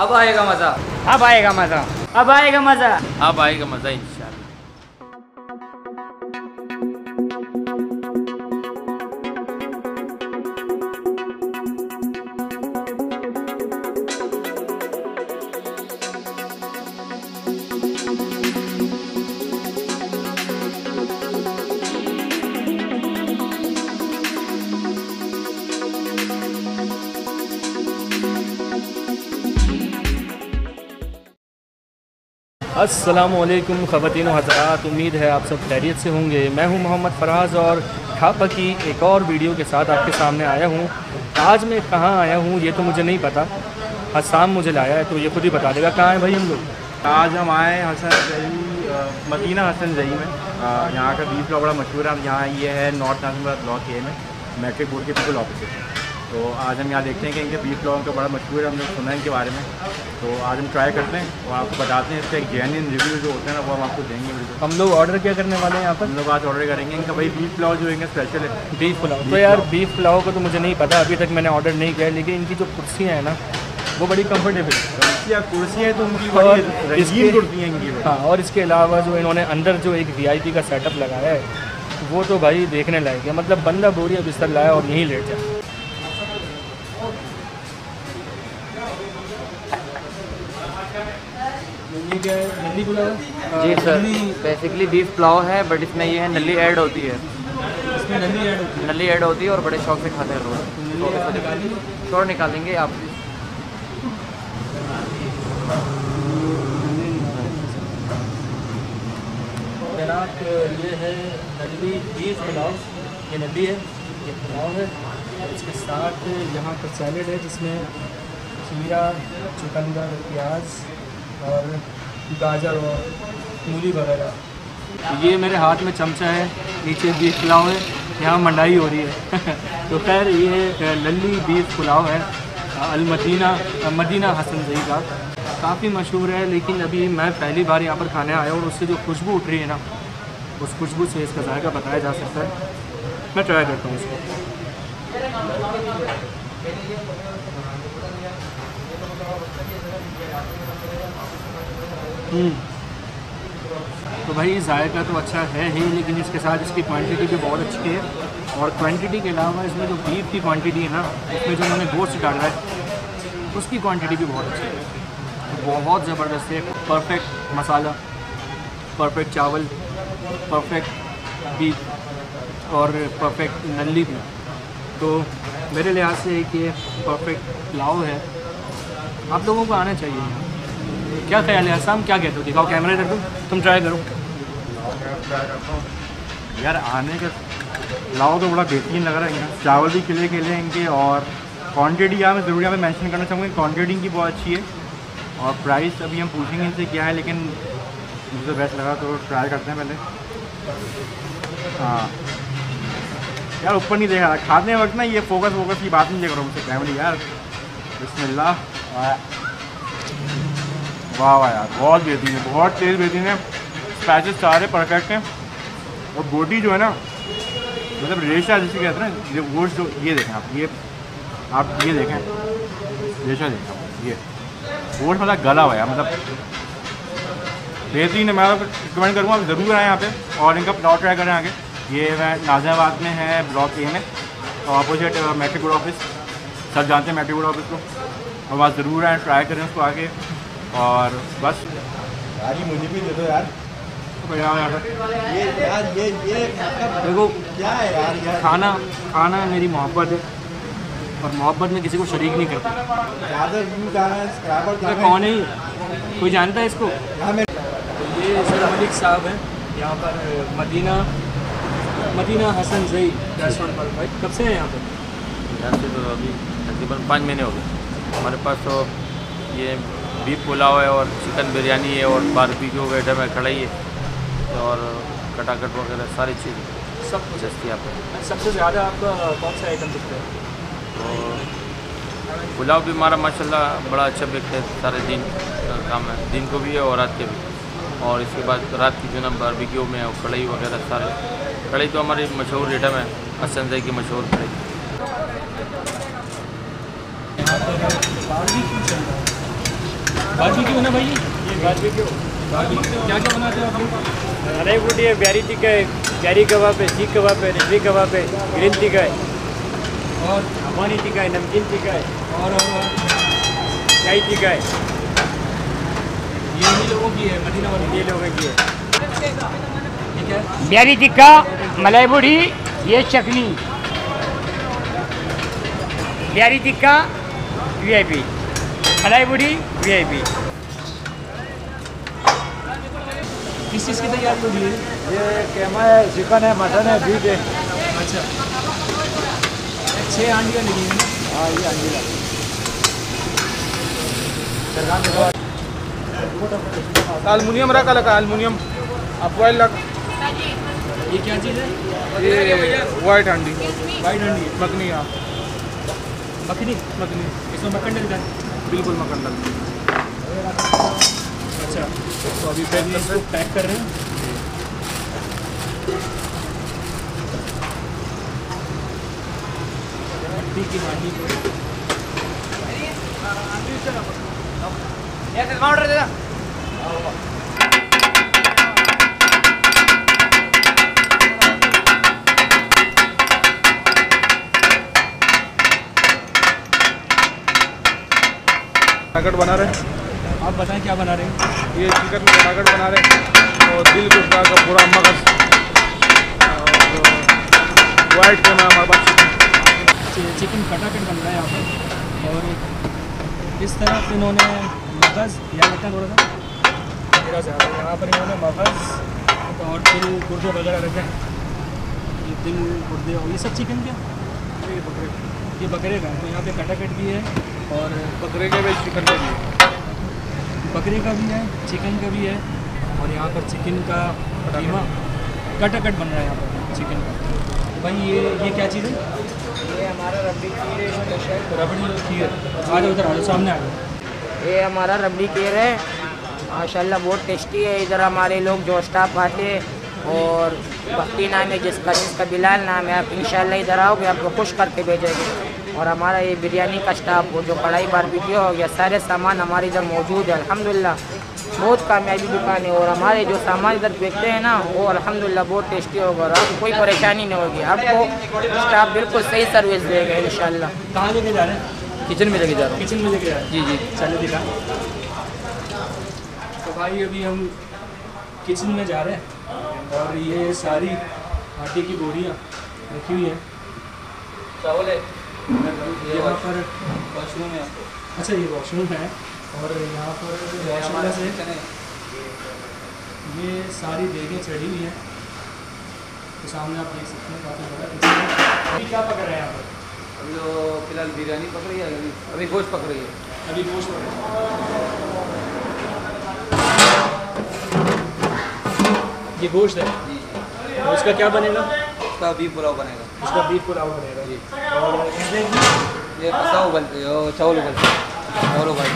अब आएगा मज़ा। अब आएगा मज़ा। अब आएगा मज़ा। अब आएगा मज़ा इंशाल्लाह। अस्सलाम वालेकुम ख़वातीन हज़रात। उम्मीद है आप सब खैरियत से होंगे। मैं हूँ मोहम्मद फराज और खापा की एक और वीडियो के साथ आपके सामने आया हूँ। आज मैं कहाँ आया हूँ, ये तो मुझे नहीं पता। हसाम मुझे लाया है तो ये खुद ही बता देगा। कहाँ है भाई हम लोग? आज हम आए हसन जई मदीना हसन जई में। यहाँ का बीफ ब्लॉग बड़ा मशहूर है यहाँ ये है नॉर्थ नासिमबाद ब्लॉक ए में, मैट्रिक बोर्ड के बिल्कुल है तो आज हम यहाँ देखते हैं कि इनके बीफ ब्लॉग का बड़ा मशहूर है हमने सुना है इनके बारे में। तो आज हम ट्राई करते हैं और आपको बताते हैं इसका एक रिव्यू जो होते हैं ना वो हम आपको देंगे हम लोग ऑर्डर क्या करने वाले हैं यहाँ पर? हम लोग आज ऑर्डर करेंगे इनका भाई बीफ ब्लॉग जो इनका स्पेशल है। बीफ पुलाव। तो यार बीफ पुलाव का तो मुझे नहीं पता अभी तक मैंने ऑर्डर नहीं किया है, लेकिन इनकी जो कुर्सियाँ हैं ना वो बड़ी कंफर्टेबल कुर्सियाँ कुर्सियाँ तो उनकी बड़ी इसके- कुर्सियाँ इनकी। हाँ और इसके अलावा जो इन्होंने अंदर जो एक वीआईपी का सेटअप लगाया है वो तो भाई देखने लायक है। मतलब बंदा बोरिया बिस्तर लाया और यहीं लेट जाए क्या है? पुलाव जी सर बेसिकली बीफ पुलाव है बट इसमें ये है नली ऐड होती है। इसमें नंदी ऐड होती नली ऐड होती है और बड़े शौक से खाते हैं लोग तो निकालिए थोड़ा निकालेंगे आप। जनाब ये है नंदी बीफ पुलाव। ये नंदी है ये पुलाव है। इसके साथ यहाँ पर सैलेड है जिसमें खीरा चुकंदर प्याज और गाजर और मूली वगैरह। ये मेरे हाथ में चमचा है, नीचे बीफ पुलाव है, यहाँ मंडाई हो रही है। तो खैर, ये लल्ली बीफ पुलाव है अलमदीना मदीना हसन जई का। काफ़ी मशहूर है, लेकिन अभी मैं पहली बार यहाँ पर खाने आया और उससे जो खुशबू उठ रही है ना, उस खुशबू से इसका जायका बताया जा सकता है। मैं ट्राई करता हूँ इसको। तो भाई, जायका तो अच्छा है ही, लेकिन इसके साथ इसकी क्वांटिटी भी बहुत अच्छी है। और क्वांटिटी के अलावा इसमें जो बीफ की क्वांटिटी है ना इसमें जो उन्होंने गोश्त डाला है, उसकी क्वांटिटी भी बहुत अच्छी है। बहुत ज़बरदस्त है। परफेक्ट मसाला परफेक्ट चावल परफेक्ट बीफ और परफेक्ट नली भी। तो मेरे लिहाज से एक ये परफेक्ट पुलाव है। आप लोगों को आना चाहिए। क्या ख्याल है आसाम क्या कहते हो? दिखाओ कैमरा इधर तुम तुम ट्राई करो। यार, आने का लाओ तो बड़ा बेहतरीन लग रहा है इनका। चावल भी खिले हैं इनके और क्वांटिटी यहाँ मैं ज़रूर यहाँ पे मेंशन करना चाहूँगा क्वांटिटी इनकी बहुत अच्छी है। और प्राइस अभी हम पूछेंगे इनसे क्या है, लेकिन मुझे तो बेस्ट लगा तो ट्राई करते हैं पहले। हाँ। यार, ऊपर नहीं देखा। खाने वक्त ना ये फोकस वोकस की बात नहीं देख रहा हूँ मुझसे। फैमिली यार। बिस्मिल्लाह। वाह वाह यार बहुत बेहतरीन है बहुत तेज़ बेहतरीन है। स्पाइसेस सारे परफेक्ट हैं। और बोटी जो है ना मतलब रेशा जिसे कहते हैं ना ये गोश्त जो ये देखें आप ये आप ये देखें। रेशा देखें आप, ये। गोश्त मतलब गला हुआ मतलब बेहतरीन है मैं रिकमेंड करूँगा आप ज़रूर आएँ यहाँ पे। और इनका प्लॉट ट्राई करें आगे। ये मैं नाजियाबाद में है ब्लॉक ए में। अपोजिट मेट्रिक बोर्ड ऑफ़िस सब जानते हैं मेट्रिक बोर्ड ऑफ़िस को। और वहाँ ज़रूर आएँ ट्राई करें उसको आगे। और बस। यार मुझे भी दे दो यार। ये यार ये ये मतलब देखो क्या है यार यार? खाना खाना मेरी मोहब्बत है और मोहब्बत में किसी को शरीक नहीं करता। है? तो कौन है कोई जानता है इसको? तो ये सर मलिक साहब हैं। यहाँ पर मदीना मदीना हसन जई रेस्टोरेंट पर। भाई कब से हैं यहाँ पर? यहाँ से तो अभी तकरीबन पाँच महीने हो गए। हमारे पास तो ये बीफ पुलाव है और चिकन बिरयानी है और बारबेक्यू का आइटम है कढ़ाई है और कटाकट वगैरह सारी चीज़। सब कुछ। दस्तियाब है सबसे ज़्यादा आपका कौन सा आइटम दिखता है? तो पुलाव भी हमारा माशाल्लाह बड़ा अच्छा बिकता है सारे दिन काम है। दिन को भी है और रात के भी। और इसके बाद रात की जो ना बारबेक्यू में और कढ़ाई वगैरह सारे। कढ़ाई तो हमारी मशहूर आइटम है हसन जई की मशहूर कढ़ाई। बाजी क्यों ना भाई? ये बाजी क्यों क्या क्या बनाते हो लोग अरे बूटी है ब्यारी टिक्का है ब्यारी कबाब है सीख कबाब है रिजवी कबाब है ग्रीन टिक्का है। और? अफगानी टिक्का है नमकीन टिक्का है। और शाही टिक्का है। ये लोगों की है मदीना वाली। ये लोगों की है। ठीक है। ब्यारी टिक्का मलाई बूढ़ी ये चटनी। ब्यारी टिक्का मलाई बूढ़ी वीआईपी किस चीज़ की तैयारी हो रही है? ये केमा है चिकन है मटन है बीफ है। अच्छा। छः हांडियाँ लगी हैं हाँ ये अंडीला अल्मुनियम रखा लगा अल्मुनियम। अपॉइल लगा। ये क्या चीज़ है? ये वाइट हांडी। वाइट हांडी। है मखनी हाँ। मखनी? मखनी। इसमें मक्खन डलता है। बिल्कुल मक्खन डाल अच्छा तो अभी पैक इसको पैक कर रहे हैं। की हांडी को। नगट बना रहे आप बताएँ क्या बना रहे हैं? ये चिकन का नगट बना रहे हैं। और दिल गुर्दा का पूरा मगज। और वाइट का हमारे पास चिकन चिकन कटाकट बन रहा है यहाँ पर। और इस तरफ़ इन्होंने मगज़ या लगता थोड़ा सा मेरा यहाँ पर इन्होंने मगज़ और दिल गुर्दे वगैरह रखे हैं। ये दिल गुर्दे और ये सब चिकन क्या? ये बकरे। ये बकरे का है। तो यहाँ पे कटाकट भी है। और बकरे के भी चिकन के लिए बकरे का भी है चिकन का भी है और यहाँ पर चिकन का कीमा कटाकट बन रहा है यहाँ पर चिकन का। भाई ये ये क्या चीज़ है? ये हमारा रबड़ी खीर है रबड़ी खीर। आ जाओ उधर आ जाओ सामने आ जाओ। ये हमारा रबड़ी खीर है। माशाल्लाह बहुत टेस्टी है। इधर हमारे लोग जो स्टाफ आते हैं और भक्ति नाम है जिसका जिसका बिलाल नाम है आप इंशाल्लाह इधर आओगे आपको खुश करके भेजेंगे। और हमारा ये बिरयानी का स्टाफ वो जो कढ़ाई बारबेक्यू हो गया सारे सामान हमारे इधर मौजूद है अल्हम्दुलिल्लाह। बहुत कामयाबी दुकान है और हमारे जो सामान इधर बेचते हैं ना वो अल्हम्दुलिल्लाह बहुत टेस्टी होगा और आपको कोई परेशानी नहीं होगी। आपको स्टाफ बिल्कुल सही सर्विस देगा इंशाल्लाह। कहाँ लेके जा रहे हैं? किचन में लेके जा रहा हूँ। किचन में लेके जा रहे जी जी। हैं चले दिखा। तो भाई अभी हम किचन में जा रहे हैं और ये सारी आटे की बोरियाँ रखी हुई हैं। चावल है। यहाँ पर वॉशरूम है अच्छा ये वॉशरूम है और यहाँ पर माशाल्लाह से ये सारी देगें चढ़ी हुई हैं। तो सामने आप देख सकते हैं काफ़ी बड़ा अभी क्या पक रहे हैं यहाँ पर अभी तो फ़िलहाल बिरयानी पक रही है अभी अभी गोश्त पक रही है। अभी गोश्त पक रहा है। ये गोश्त है? इसका क्या बनेगा? उसका बीफ पुलाव बनेगा। इसका बीफ पुलाव बनेगा और इसमें भी ये पसाव उबलते हैं चावल उबलते हैं चावल उबलते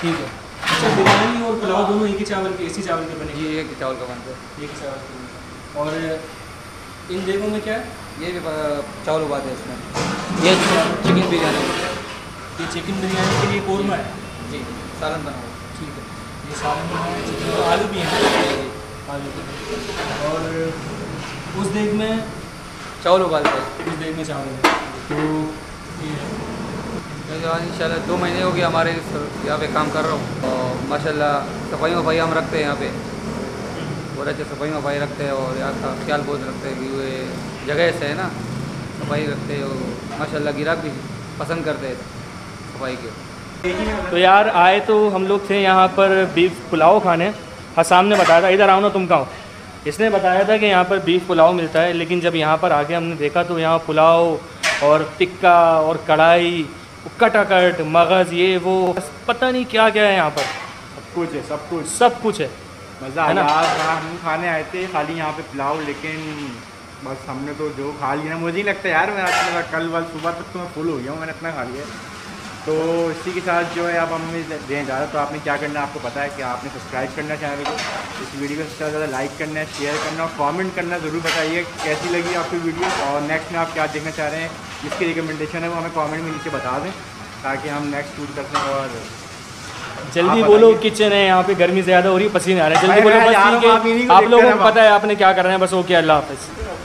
ठीक है। अच्छा बिरयानी और पुलाव दोनों एक ही चावल के इसी चावल के बनेंगे? ये एक चावल का बनता है। एक ही चावल के। और इन देगों में क्या है? ये भी चावल उबालते हैं इसमें। ये चिकन बिरयानी। ये चिकन बिरयानी के लिए कौरमा है? जी सालन बना हुआ। ठीक है। ये सालन बना है चिकन आलू भी हैं। आलू और उस देग में चावल उबालते हैं। उस देग में चावल तो ये है। इंशाल्लाह दो महीने हो गए हमारे यहाँ पे काम कर रहा हूँ। और माशाल्लाह सफ़ाई वफाई हम रखते हैं यहाँ पे। बहुत अच्छे सफ़ाई वफाई रखते हैं और यहाँ का ख्याल बहुत रखते हैं। कि वो ये जगह से है ना सफ़ाई रखते हैं और माशाल्लाह गिराक भी पसंद करते हैं सफ़ाई के। तो यार आए तो हम लोग थे यहाँ पर बीफ पुलाव खाने। हसाम ने बताया था इधर आओ ना तुम कहो इसने बताया था कि यहाँ पर बीफ पुलाव मिलता है लेकिन जब यहाँ पर आके हमने देखा तो यहाँ पुलाव और टिक्का और कढ़ाई कटाकट मगज़ ये वो पता नहीं क्या क्या है यहाँ पर सब कुछ है सब कुछ सब कुछ है मज़ा है ना? आया आज हाँ, हम खाने आए थे खाली यहाँ पे पुलाव लेकिन बस हमने तो जो खा लिया मुझे नहीं लगता यार मैं आज मेरा कल वाल सुबह तक तो मैं फुल हो गया हूँ मैंने इतना खा लिया। तो इसी के साथ जो है आप हमें देने जा रहे हो तो आपने क्या करना है आपको पता है कि आपने सब्सक्राइब करना है चैनल को। इस वीडियो को सबसे ज़्यादा लाइक करना है शेयर करना और कमेंट करना ज़रूर बताइए कैसी लगी आपकी वीडियो और नेक्स्ट में आप क्या देखना चाह रहे हैं जिसकी रिकमेंडेशन है वो हमें कमेंट में नीचे बता दें ताकि हम नेक्स्ट शूट कर सकें और जल्दी बोलो किचन है यहाँ पे गर्मी ज़्यादा हो रही है पसीने आ रहे हैं। जल्दी बोलो बस ठीक आप है आप लोगों को पता है आपने क्या करना है बस ओके अल्लाह हाफिज़।